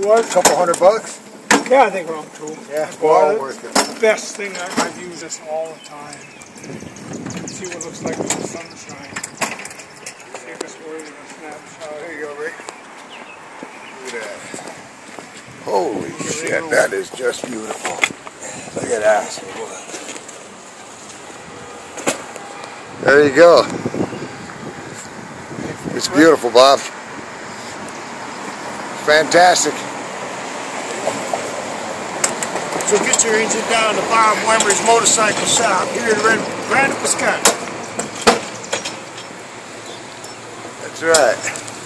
It was? A couple hundred bucks? Yeah, I think around two. Yeah, Well, well it's worth it. best thing. I, I've used this all the time. See what it looks like with the sunshine. See if it's worthy of a snapshot. There you go, Rick. Look at that. Holy shit, that is just beautiful. Look at that. There you go. It's beautiful, Bob. Fantastic. So get your engine down to Bob Wemmer's Motorcycle Shop here in Red, Brandon, Wisconsin. That's right.